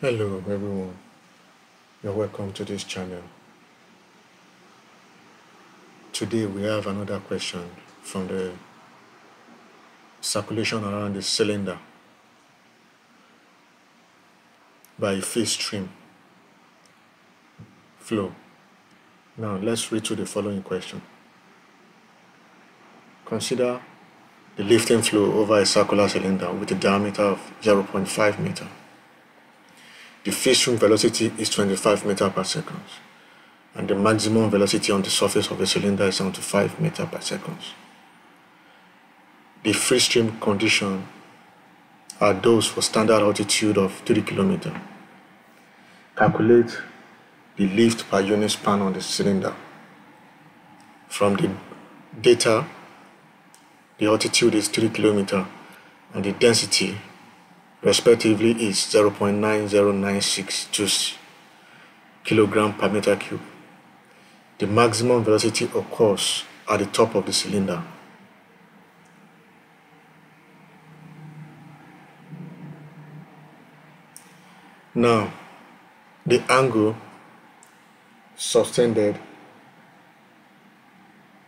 Hello everyone, you're welcome to this channel. Today we have another question from the circulation around the cylinder by free stream flow. Now let's read to the following question. Consider the lifting flow over a circular cylinder with a diameter of 0.5 meter. The stream velocity is 25 meter per second and the maximum velocity on the surface of the cylinder is 75 meter per second. The free stream condition are those for standard altitude of 3 km. Calculate the lift per unit span on the cylinder. From the data, the altitude is 3 km and the density respectively is 0.9096 kilogram per meter cube. The maximum velocity occurs at the top of the cylinder. Now, the angle subtended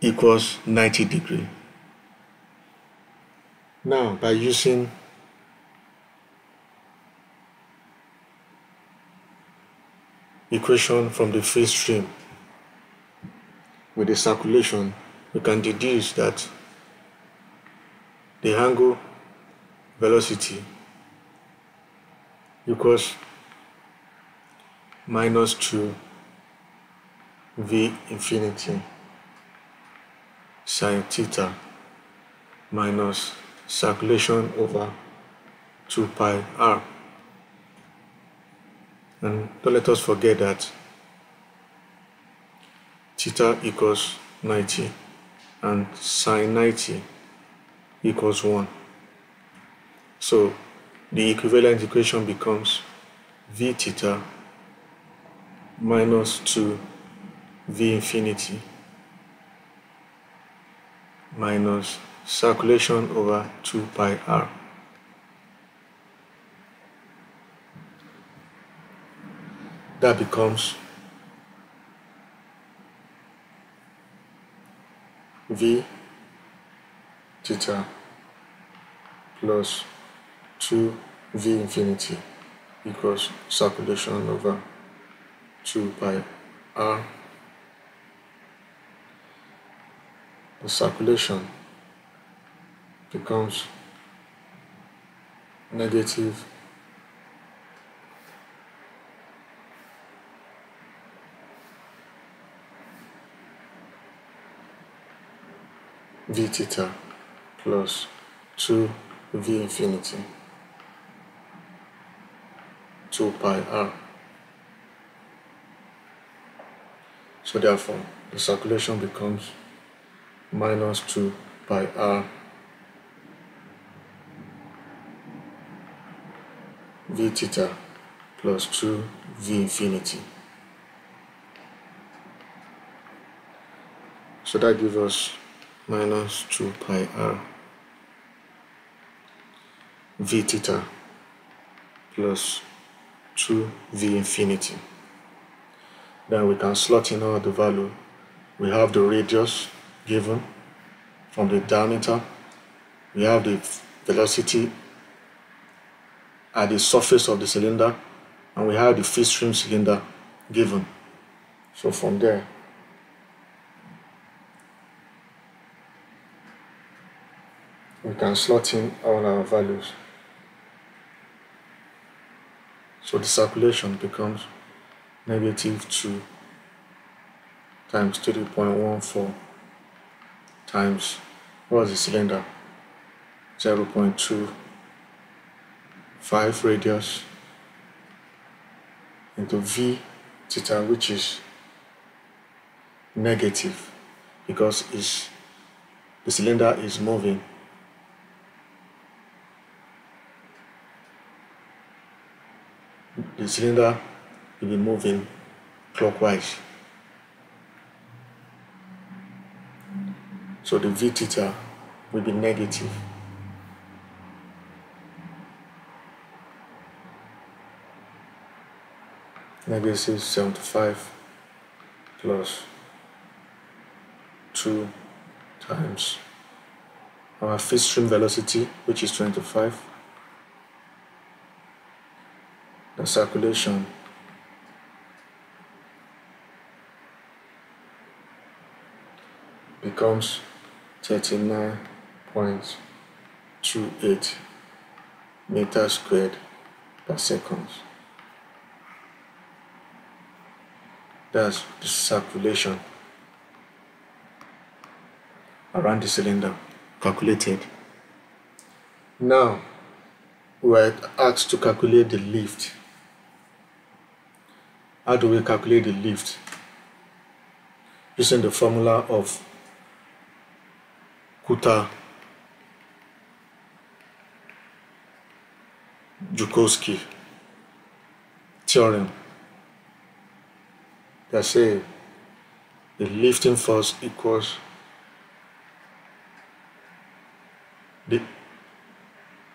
equals 90 degree. Now, by using equation from the free stream with the circulation, we can deduce that the angle velocity equals minus 2 v infinity sine theta minus circulation over 2 pi r. And don't let us forget that theta equals 90 and sine 90 equals 1. So the equivalent equation becomes v theta minus 2 v infinity minus circulation over 2 pi r. That becomes v theta plus 2 v infinity equals circulation over 2 pi r. The circulation becomes negative v theta plus 2 v infinity 2 pi r. So therefore, the circulation becomes minus 2 pi r v theta plus 2 v infinity. So that gives us minus 2 pi r v theta plus 2 v infinity. Then we can slot in all the value. We have the radius given from the diameter. We have the velocity at the surface of the cylinder and we have the free stream cylinder given. So from there, we can slot in all our values. So the circulation becomes negative 2 times 3.14 times what was the cylinder 0.2 5 radius into v theta which is negative because the cylinder is moving the cylinder will be moving clockwise so the v theta will be negative. negative negative 75 plus 2 times our free stream velocity which is 25 the circulation becomes 39.28 meters squared per second. That's the circulation around the cylinder calculated. Now, we are asked to calculate the lift. How do we calculate the lift? Using the formula of Kutta Joukowski theorem that say the lifting force equals the,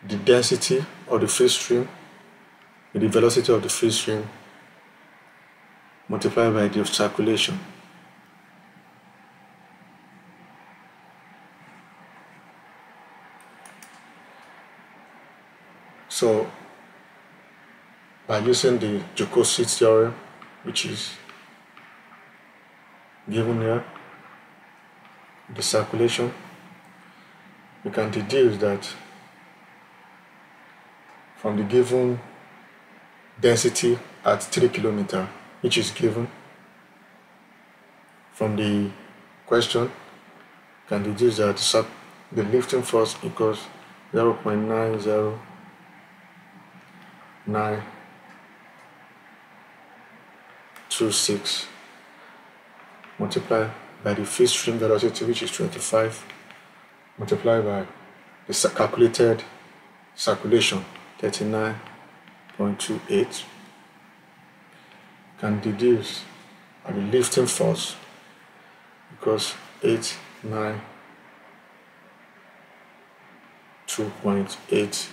the density of the free stream with the velocity of the free stream multiplied by the circulation. So by using the Joukowski theorem, which is given here, the circulation, we can deduce that from the given density at 3 kilometer, which is given from the question, can deduce that the lifting force equals 0 0.90926 multiplied by the free stream velocity which is 25 multiplied by the calculated circulation 39.28 can deduce the lifting force because 8 9 2.8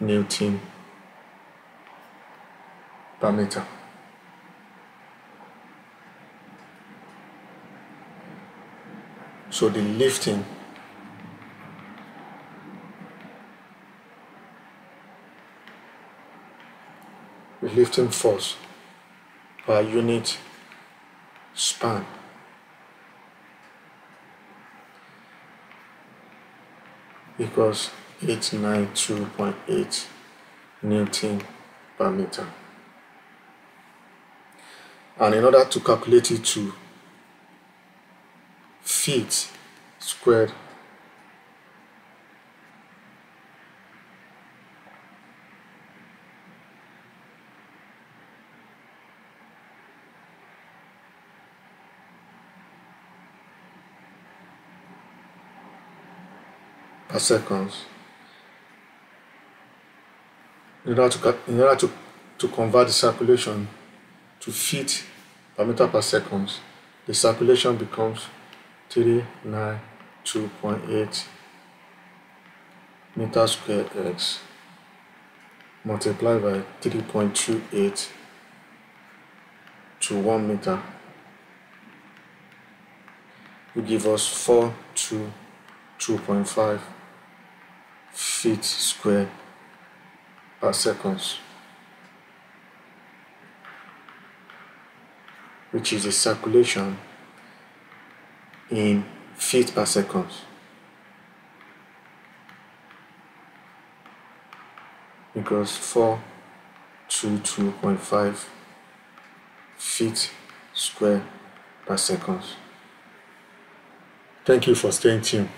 Newton per meter. So the lifting the lifting force per unit span equals 892.8 Newton per meter. And in order to calculate it to feet squared per seconds. In order to, in order to, to convert the circulation to feet per meter per second, the circulation becomes 392.8 meter square x multiplied by 3.28 to 1 meter. Will give us 422.5 feet square per seconds, which is the circulation in feet per second. Because 422.5 feet square per second. Thank you for staying tuned.